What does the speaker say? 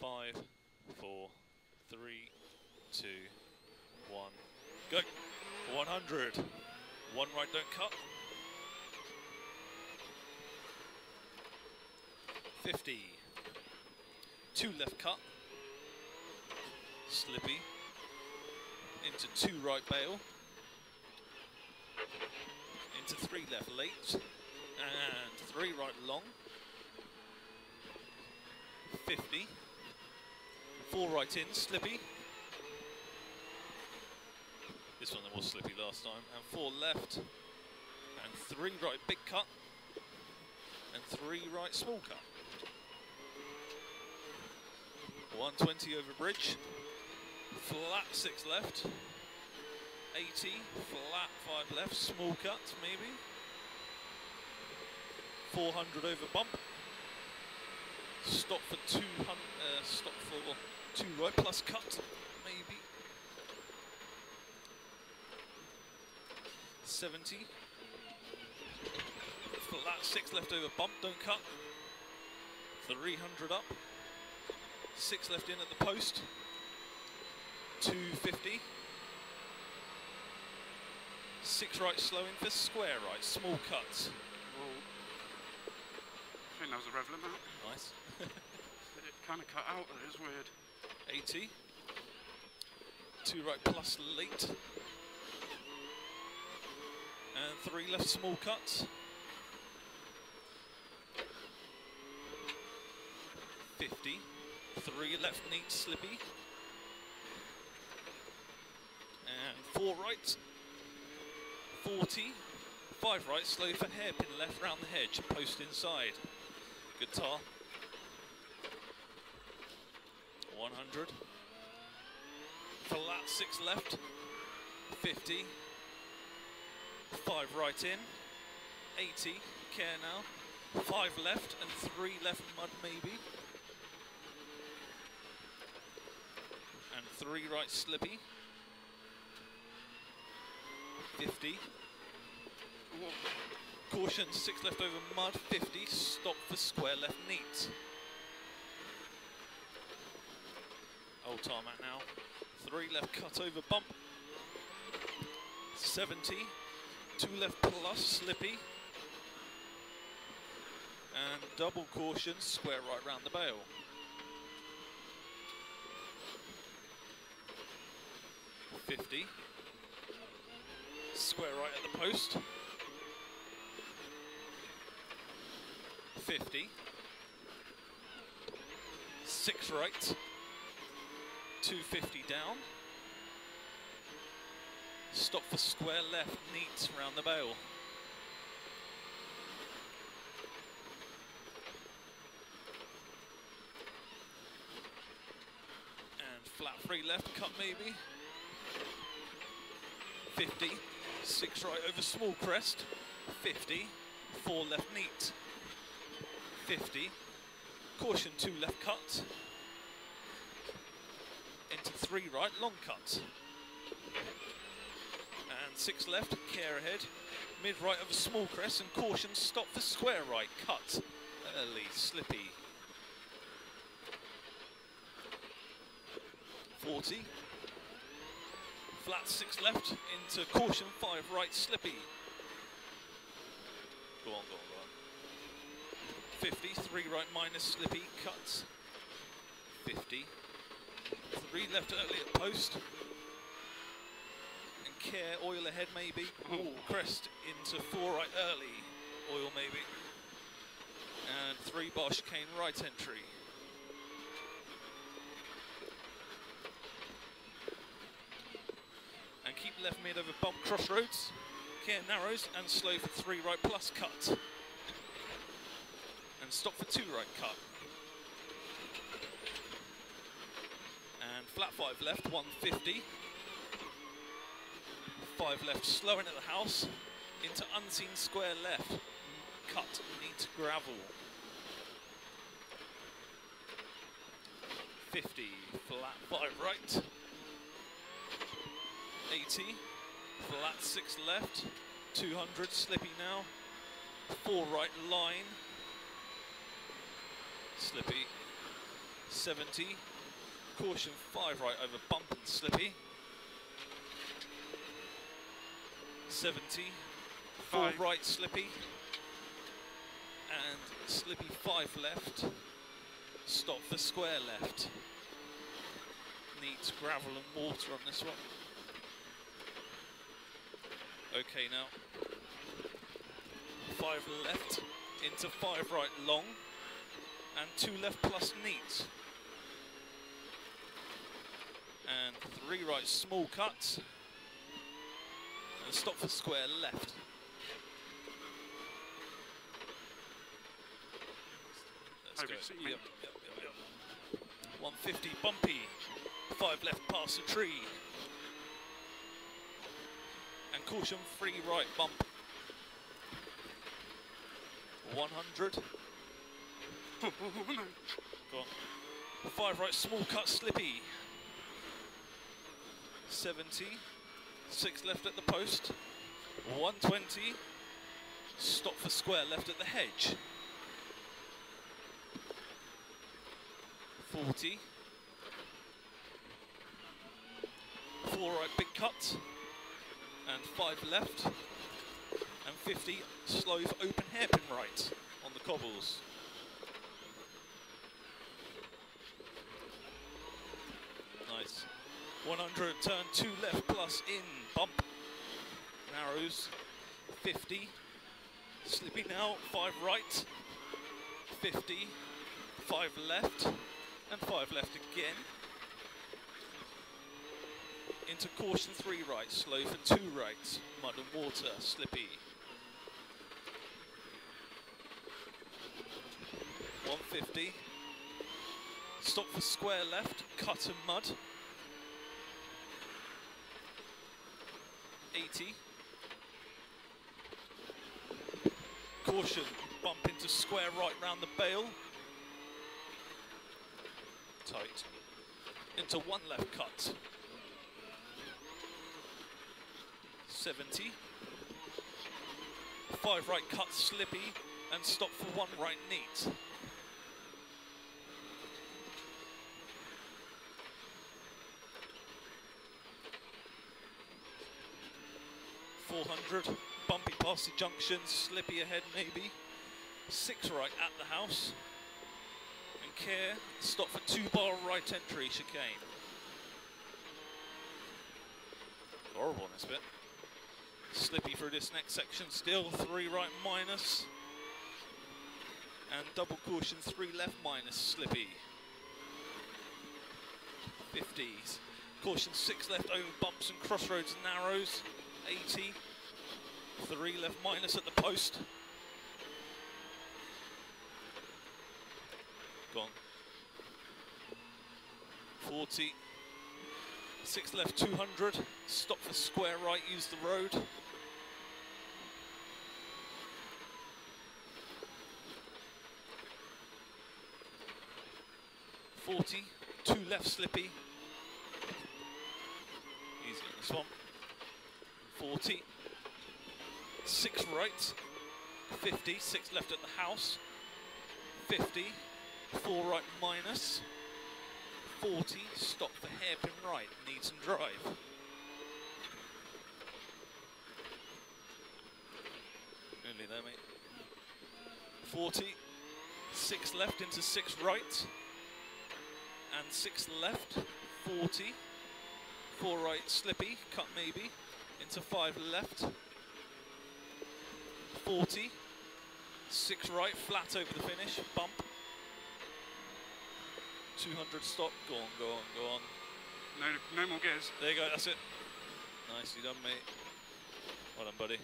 Five, four, three, two, one, go. 100. One right, don't cut. 50. Two left cut. Slippy. Into two right bail. Into three left late. And three right long. 50. Four right in, slippy. This one was slippy last time. And four left. And three right big cut. And three right small cut. 120 over bridge. Flat six left. 80, flat five left, small cut maybe. 400 over bump. Stop for 200, uh, stop for two right plus cut, maybe. 70. Flat six left over bump, don't cut. 300 up. Six left in at the post. 250. Six right slow in for square right, small cuts. I think that was a Revlin mount. Nice. It kind of cut out, it is weird. 80. Two right plus late. And three left small cuts. 50. Three left neat slippy. And four right. 40. Five right, slow for hairpin left round the hedge, post inside. Good tar. 100. Flat six left. 50. Five right in. 80. Care now. Five left and three left mud maybe. And three right slippy. 50. Caution, six left over mud, 50. Stop for square left neat. Old tarmac now. Three left cut over bump. 70. Two left plus slippy. And double caution, square right round the bail. Fifty. Square right at the post. 50. Six right. 250 down. Stop for square left, neat round the bail. And flat three left, cut maybe. 50. Six right over small crest. 50. Four left neat. 50. Caution two left cut. Into three right long cut. And six left, care ahead. Mid right of a small crest and caution stop for square right cut. Early, slippy. 40. Flat six left into caution five right slippy. Go on, go on, go on. 50, three right minus slippy, cuts. 50. Three left early at post. And care, oil ahead maybe. Hmm. Ooh, crest into four right early, oil maybe. And three bar chicane right entry. And keep left mid over bump crossroads. Care narrows and slow for three right plus cut and stop for two right cut. And flat five left, 150. Five left, slowing at the house, into unseen square left. Cut, neat gravel. 50, flat five right. 80, flat six left. 200, slippy now. Four right line. Slippy. 70. Caution five right over bump and slippy. 70. Four right slippy. And slippy five left. Stop for square left. Needs gravel and water on this one. Okay now. Five left into five right long and two left plus neat. And three right small cuts. And stop for square left. Let's go. Yep, yep, yep, yep. 150 bumpy. Five left past the tree. And caution free right bump. 100. Oh, oh, oh, no. Go on. Five right, small cut, slippy. 70. Six left at the post. 120. Stop for square left at the hedge. 40. Four right, big cut. And five left. And 50, slow for open hairpin right on the cobbles. Nice. 100, turn two left plus in, bump. Narrows, 50. Slippy now, five right. 50, five left, and five left again. Into caution three right, slow for two right. Mud and water, slippy. 150. Stop for square left, cut and mud. 80. Caution, bump into square right round the bail. Tight. Into one left cut. 70. Five right cut slippy and stop for one right neat. Four hundred, bumpy past the junction, slippy ahead maybe. Six right at the house. And care, stop for two bar right entry, chicane. Horrible on this bit. Slippy through this next section still, three right minus. And double caution, three left minus, Slippy. 50s. Caution, six left over bumps and crossroads and narrows, 80. Three left minus at the post. Gone. 40. Six left, 200. Stop for square right, use the road. Forty, two left slippy. Easy on this one. Forty. Six right. 50, six left at the house. 50, four right minus. 40, stop for hairpin right, needs and drive. Nearly there, mate. 40, six left into six right, and six left, 40, four right slippy, cut maybe, into five left, 40, six right, flat over the finish, bump, 200 stop. Go on, go on, go on. No, no more gears. There you go, that's it. Nicely done, mate. Well done, buddy.